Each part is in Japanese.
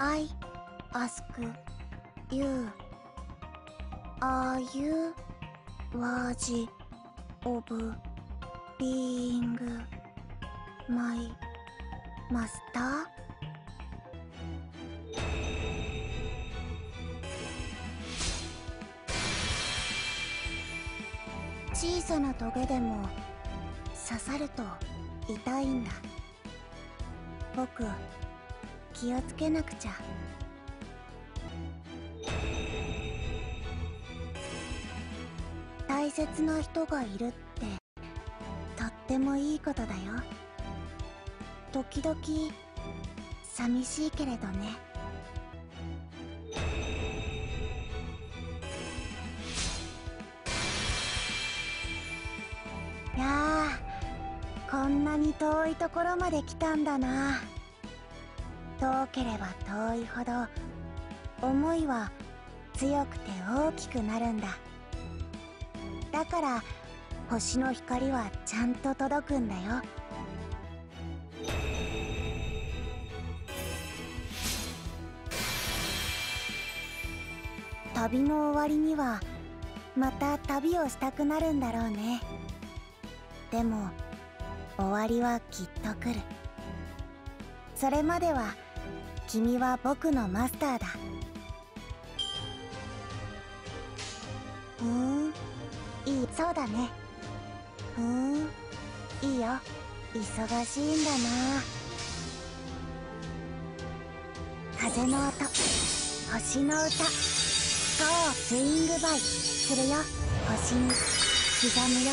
I ask you Are you worthy of being my master? 小さなトゲでも刺さると痛いんだ僕気をつけなくちゃ。大切な人がいるってとってもいいことだよ。時々寂しいけれどね。いやーこんなに遠いところまで来たんだな。遠ければ遠いほど思いは強くて大きくなるんだ。だから星の光はちゃんと届くんだよ。旅の終わりにはまた旅をしたくなるんだろうね。でも終わりはきっと来る。それまでは君は僕のマスターだ。ふん。いい。そうだね。ふん。いいよ。忙しいんだな。風の音。星の歌。GO スイングバイ。するよ。星に。刻むよ。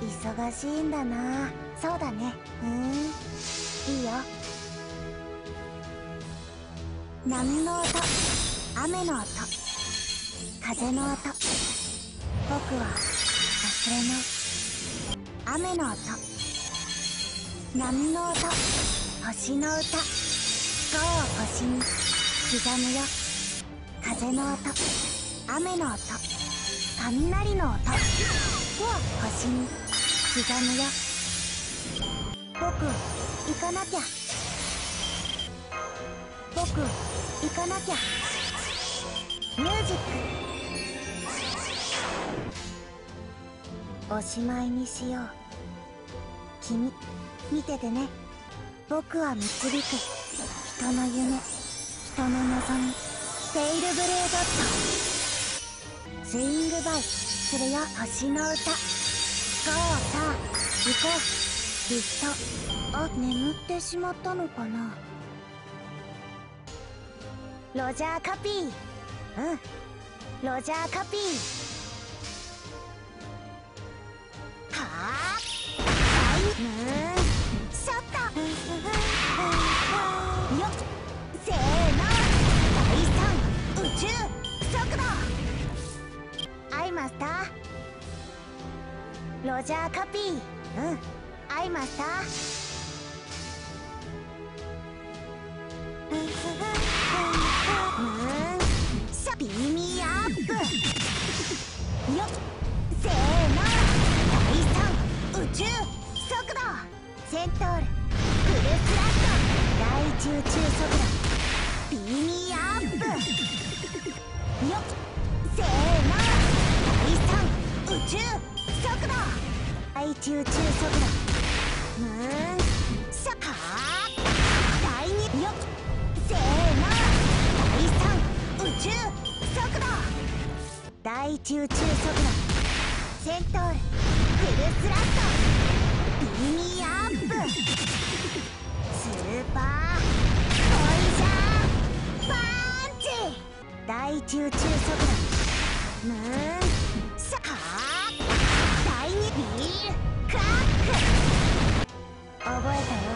忙しいんだな。そうだね。ふん。いいよ。波の音。雨の音。風の音。僕は忘れない。雨の音。波の音。星の歌。GO 星に。刻むよ。風の音。雨の音。雷の音。星に。刻むよ。僕行かなきゃ。僕行かなきゃ。ミュージック。おしまいにしよう。君見ててね。僕は導く。人の夢。人の望み。テイルブレードットスイングバイ。するよ星の歌。ゴーさあ行こう。リフトあ眠ってしまったのかな。ロジャーカピー。うん。ロジャーカピー。はあ？はいムーンシャッター。よっ。せーの。第三。宇宙。速度アイマスター。ロジャーカピー。うん。アイマスター。大宇宙速度ビーミーアップよっせーの第三宇宙速度大宇宙速度ムーンシャッハー第二よっせーの第三宇宙速度大宇宙速度セントールフルスラットビーミーアップ大宇宙速度ムーンシャカー第二ビールクラック覚えたよ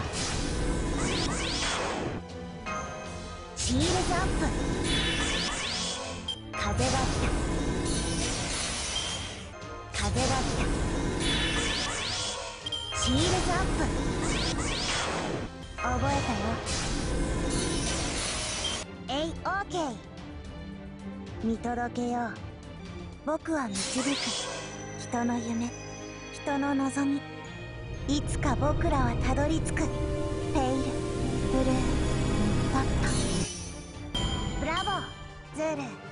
シールズアップ風が来た風が来たシールズアップ覚えたよえいオーケー見届けよう。僕は導く。人の夢。人の望み。いつか僕らはたどり着く。ペイル。ブルー。ポット。ブラボー。ズール